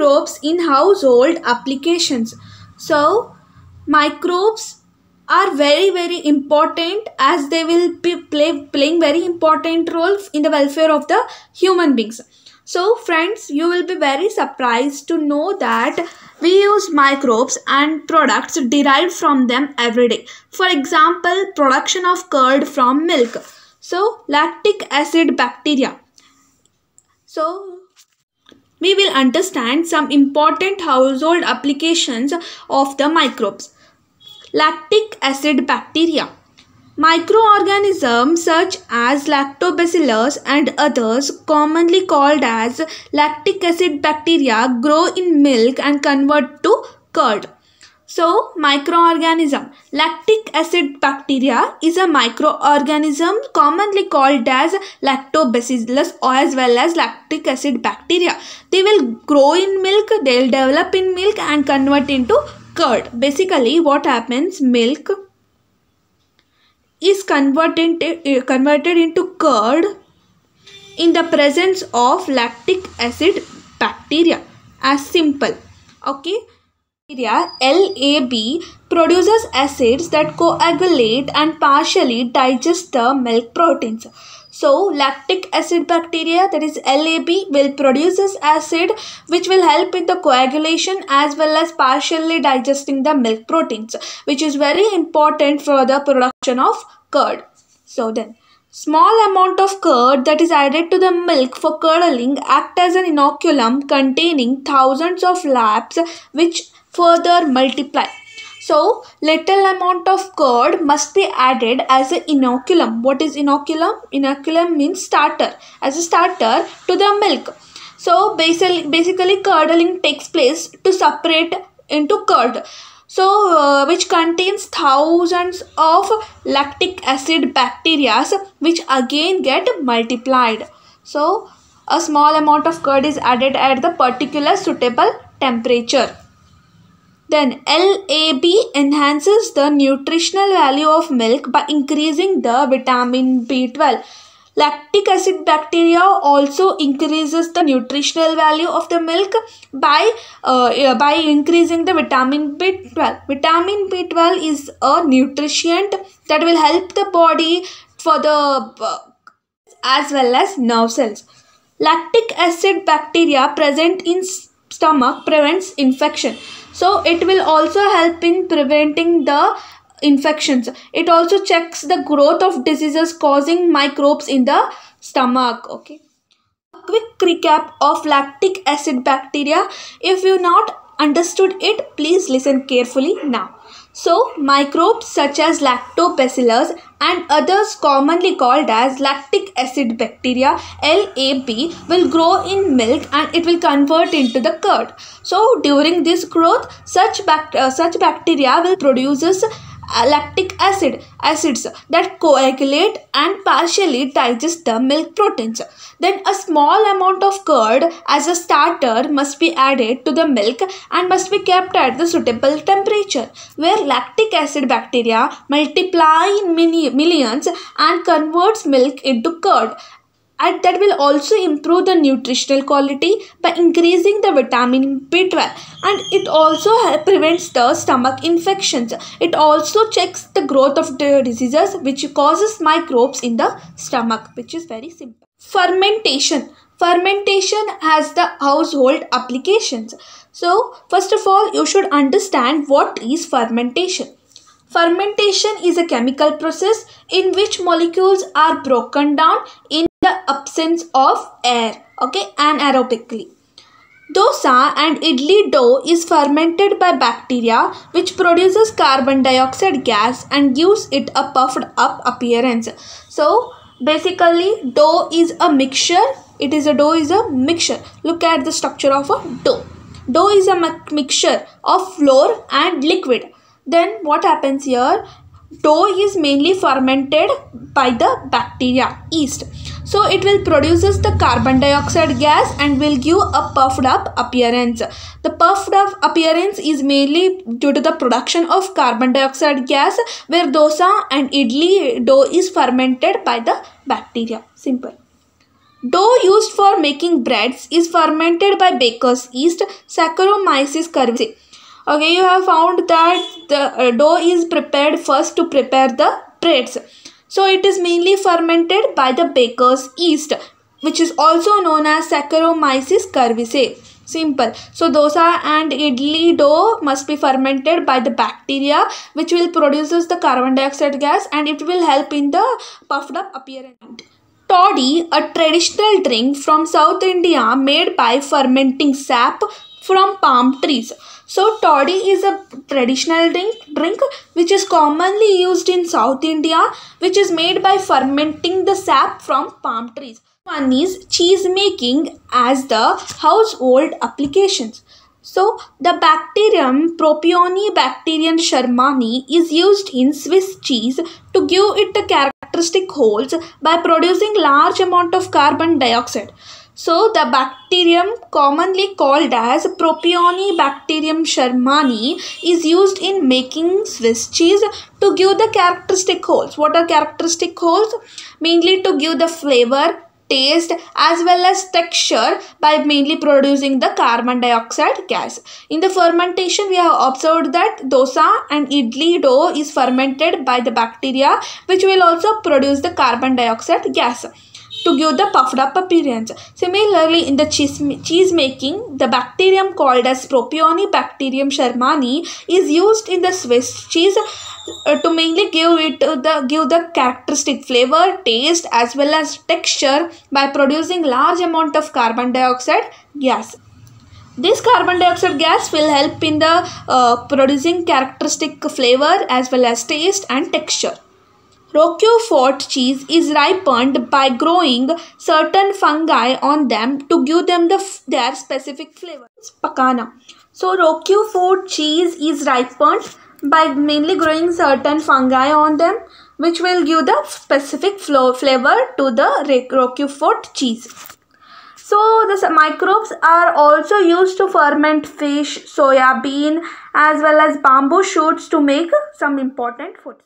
Microbes in household applications. So, microbes are very very important as they will be play, playing very important role in the welfare of the human beings. So friends, you will be very surprised to know that we use microbes and products derived from them every day. For example, production of curd from milk. So lactic acid bacteria. So we will understand some important household applications of the microbes. Lactic acid bacteria. Microorganisms such as lactobacillus and others, commonly called as lactic acid bacteria, grow in milk and convert to curd. So, microorganism. Lactic acid bacteria is a microorganism commonly called as lactobacillus or as well as lactic acid bacteria. They will grow in milk, they will develop in milk and convert into curd. Basically, what happens? Milk is converted, uh, converted into curd in the presence of lactic acid bacteria. As simple. Okay bacteria LAB produces acids that coagulate and partially digest the milk proteins. So lactic acid bacteria that is LAB will produce this acid which will help in the coagulation as well as partially digesting the milk proteins which is very important for the production of curd. So then Small amount of curd that is added to the milk for curdling act as an inoculum containing thousands of labs which further multiply. So little amount of curd must be added as an inoculum. What is inoculum? Inoculum means starter. As a starter to the milk. So basically, basically curdling takes place to separate into curd. So uh, which contains thousands of lactic acid bacteria which again get multiplied. So a small amount of curd is added at the particular suitable temperature. Then LAB enhances the nutritional value of milk by increasing the vitamin B12. Lactic acid bacteria also increases the nutritional value of the milk by uh, by increasing the vitamin B12. Vitamin B12 is a nutrient that will help the body for the uh, as well as nerve cells. Lactic acid bacteria present in stomach prevents infection. So it will also help in preventing the infections. It also checks the growth of diseases causing microbes in the stomach okay? Quick recap of lactic acid bacteria. If you not understood it please listen carefully now so, microbes such as lactobacillus and others commonly called as lactic acid bacteria LAB will grow in milk and it will convert into the curd. So, during this growth, such, bact uh, such bacteria will produces Uh, lactic acid acids that coagulate and partially digest the milk proteins. Then a small amount of curd as a starter must be added to the milk and must be kept at the suitable temperature where lactic acid bacteria multiply in millions and converts milk into curd and that will also improve the nutritional quality by increasing the vitamin B12 and it also prevents the stomach infections. It also checks the growth of the diseases which causes microbes in the stomach which is very simple. Fermentation. Fermentation has the household applications. So first of all you should understand what is fermentation. Fermentation is a chemical process in which molecules are broken down in the absence of air okay anaerobically. Dosa and idli dough is fermented by bacteria which produces carbon dioxide gas and gives it a puffed up appearance. So basically dough is a mixture. It is a dough is a mixture. Look at the structure of a dough. Dough is a mixture of flour and liquid. Then what happens here? Dough is mainly fermented by the bacteria yeast so it will produces the carbon dioxide gas and will give a puffed up appearance. The puffed up appearance is mainly due to the production of carbon dioxide gas where dosa and idli dough is fermented by the bacteria. Simple. Dough used for making breads is fermented by baker's yeast Saccharomyces cerevisiae. Okay, you have found that the uh, dough is prepared first to prepare the breads. So it is mainly fermented by the baker's yeast which is also known as Saccharomyces cerevisiae. Simple. So dosa and idli dough must be fermented by the bacteria which will produces the carbon dioxide gas and it will help in the puffed up appearance. Toddy, a traditional drink from South India made by fermenting sap from palm trees. So toddy is a traditional drink, drink which is commonly used in South India which is made by fermenting the sap from palm trees. One is cheese making as the household applications. So the bacterium Propionibacterium shermani is used in Swiss cheese to give it the characteristic holes by producing large amount of carbon dioxide. So the bacterium commonly called as Propionibacterium shermani is used in making Swiss cheese to give the characteristic holes. What are characteristic holes? Mainly to give the flavor, taste as well as texture by mainly producing the carbon dioxide gas. In the fermentation, we have observed that dosa and idli dough is fermented by the bacteria which will also produce the carbon dioxide gas to give the puffed up appearance. Similarly, in the cheese, cheese making, the bacterium called as Propionibacterium shermani is used in the Swiss cheese uh, to mainly give it the give the characteristic flavor, taste as well as texture by producing large amount of carbon dioxide gas. This carbon dioxide gas will help in the uh, producing characteristic flavor as well as taste and texture. Roquefort cheese is ripened by growing certain fungi on them to give them the, their specific flavor. Pacana. So Roquefort cheese is ripened by mainly growing certain fungi on them which will give the specific flavor to the Roquefort cheese. So the microbes are also used to ferment fish, soya bean as well as bamboo shoots to make some important foods.